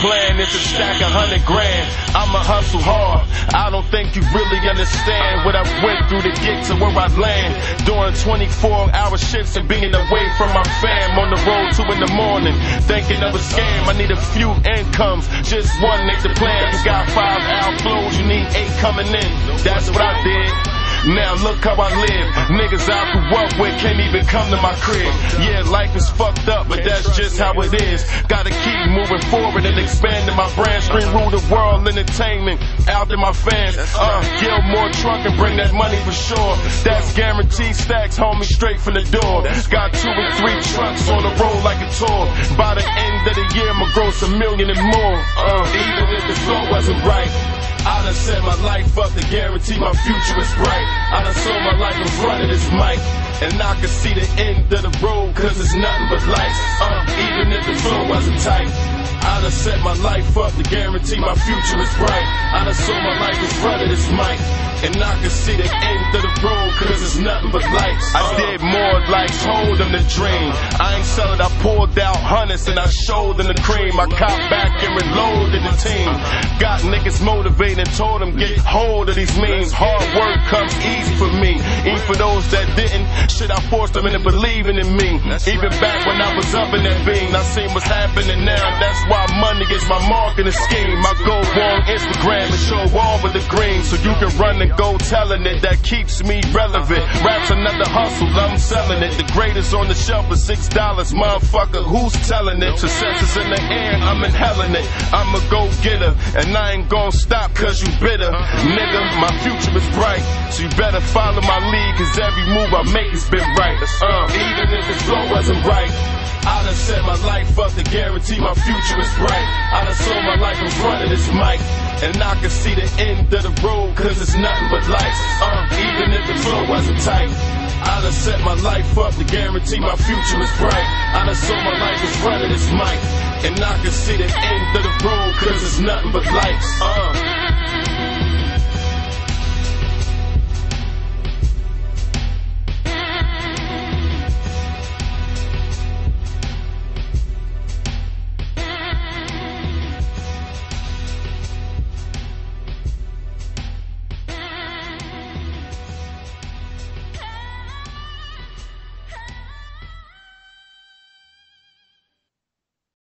plan is to stack a hundred grand. I'ma hustle hard. I don't think you really understand what I went through to get to where I land. Doing 24 hour shifts and being away from my fam on the road two in the morning. Thinking of a scam. I need a few incomes. Just one ain't the plan. You got five outflows, you need eight coming in. That's what I did. Now look how I live. Niggas I grew up with can't even come to my crib. Yeah, life is fucked up, but that's just how it is. Gotta keep moving forward and expanding my brand. Screen rule the world, entertainment out to my fans. Uh, Gilmore truck and bring that money for sure. That's guaranteed stacks, homie, straight from the door. Got two or three trucks on the road like a tour. By the end of the year, I'ma gross a million and more. Uh, even if the flow wasn't right. I done set my life up to guarantee my future is bright. I done sold my life in front of this mic. And I can see the end of the road, cause it's nothing but lights. Uh, even if the flow wasn't tight. I done set my life up to guarantee my future is bright. I done sold my life in front of this mic. And I can see the end of the road, cause it's nothing but lights. I did more like told them the dream. I ain't sell I pulled out hundreds and I showed them the cream. I cop back and reloaded the team. Got niggas motivated and told them get hold of these memes. Hard work comes easy for me. Those that didn't, shit, I forced them into believing in me. Even back when I was up in that beam, I seen what's happening now. That's why money is my marketing scheme. I go on Instagram and show all with the green so you can run and go telling it. That keeps me relevant. Rap's another hustle, I'm selling it. The greatest on the shelf for six dollars, motherfucker. Who's telling it? Success is in the air, I'm inhaling it. I'm a go getter, and I ain't gonna stop cause you bitter. Uh-huh. Nigga, my future is bright, so you better follow my lead cause every move I make has been right. Uh, even if the flow wasn't right. I done set my life up to guarantee my future is bright. I done sold my life in front of this mic. And I can see the end of the road, cause it's nothing but lights. Uh, even if the flow wasn't tight. I done set my life up to guarantee my future is bright. I done sold my life in front of this mic. And I can see the end of the road, cause it's nothing but lights. Uh.